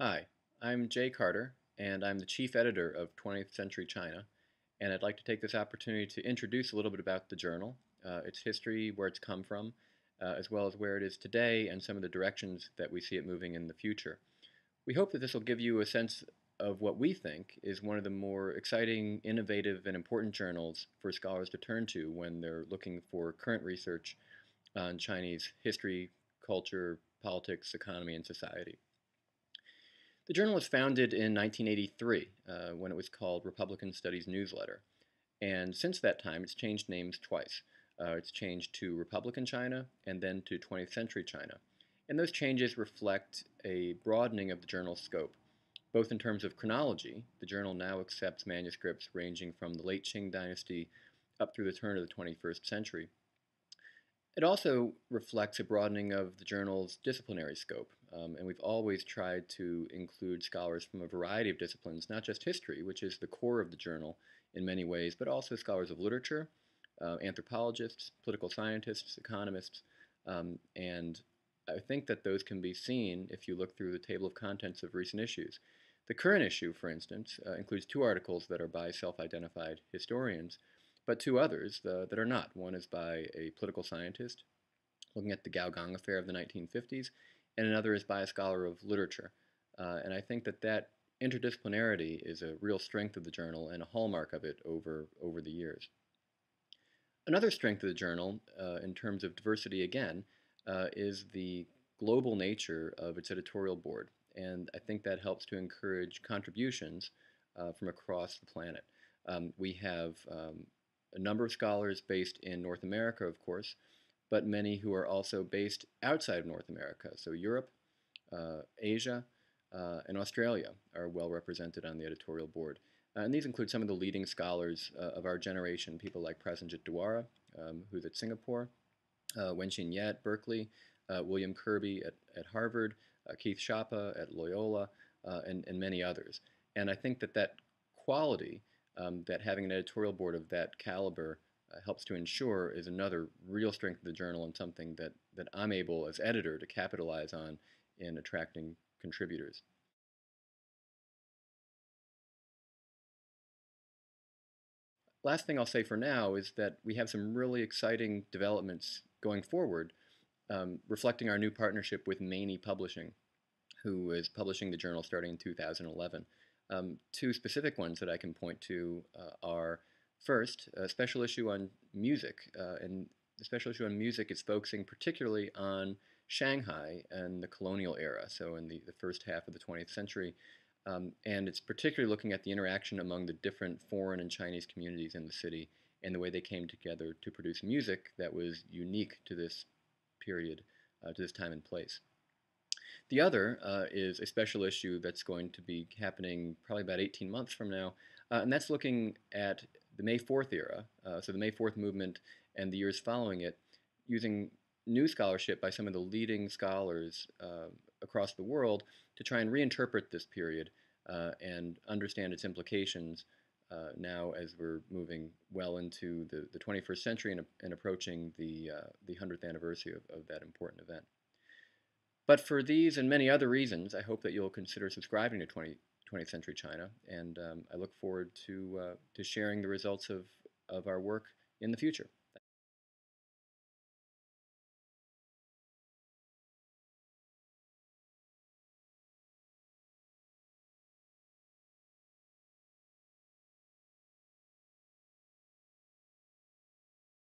Hi, I'm Jay Carter, and I'm the chief editor of 20th Century China, and I'd like to take this opportunity to introduce a little bit about the journal, uh, its history, where it's come from, uh, as well as where it is today and some of the directions that we see it moving in the future. We hope that this will give you a sense of what we think is one of the more exciting, innovative, and important journals for scholars to turn to when they're looking for current research on Chinese history, culture, politics, economy, and society. The journal was founded in 1983 uh, when it was called Republican Studies Newsletter. And since that time, it's changed names twice. Uh, it's changed to Republican China and then to 20th Century China. And those changes reflect a broadening of the journal's scope, both in terms of chronology. The journal now accepts manuscripts ranging from the late Qing dynasty up through the turn of the 21st century, it also reflects a broadening of the journal's disciplinary scope, um, and we've always tried to include scholars from a variety of disciplines, not just history, which is the core of the journal in many ways, but also scholars of literature, uh, anthropologists, political scientists, economists, um, and I think that those can be seen if you look through the table of contents of recent issues. The current issue, for instance, uh, includes two articles that are by self-identified historians, but two others uh, that are not. One is by a political scientist looking at the Gao Gang affair of the 1950s, and another is by a scholar of literature. Uh, and I think that that interdisciplinarity is a real strength of the journal and a hallmark of it over, over the years. Another strength of the journal, uh, in terms of diversity again, uh, is the global nature of its editorial board. And I think that helps to encourage contributions uh, from across the planet. Um, we have um, a number of scholars based in North America, of course, but many who are also based outside of North America. So Europe, uh, Asia, uh, and Australia are well represented on the editorial board. Uh, and these include some of the leading scholars uh, of our generation, people like Prasenjit Duara, um, who's at Singapore, uh, Wen-hsin Yeh at Berkeley, William Kirby at, at Harvard, Keith Schoppa at Loyola, and, and many others. And I think that that quality um, that having an editorial board of that caliber helps to ensure is another real strength of the journal and something that, that I'm able as editor to capitalize on in attracting contributors. Last thing I'll say for now is that we have some really exciting developments going forward, um, reflecting our new partnership with Maney Publishing, who is publishing the journal starting in 2011. Um, two specific ones that I can point to uh, are first, a special issue on music. Uh, and the special issue on music is focusing particularly on Shanghai and the colonial era, so in the, the first half of the 20th century. Um, and it's particularly looking at the interaction among the different foreign and Chinese communities in the city and the way they came together to produce music that was unique to this period, uh, to this time and place. The other uh, is a special issue that's going to be happening probably about 18 months from now, uh, and that's looking at the May 4th era, uh, so the May 4th movement and the years following it, using new scholarship by some of the leading scholars uh, across the world to try and reinterpret this period uh, and understand its implications uh, now as we're moving well into the, the 21st century and, and approaching the, the 100th anniversary of, of that important event. But for these and many other reasons, I hope that you'll consider subscribing to 20, 20th Century China, and um, I look forward to, uh, to sharing the results of, of our work in the future.